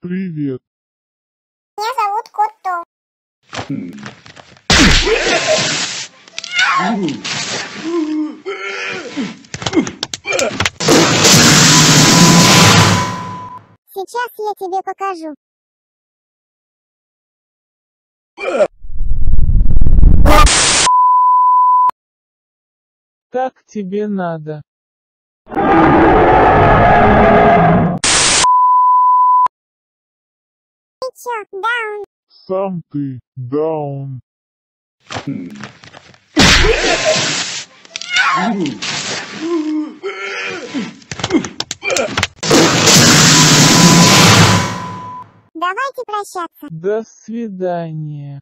Привет. Меня зовут Котто. Сейчас я тебе покажу. Так тебе надо. Чё, даун? Сам ты, даун. Давайте прощаться. До свидания.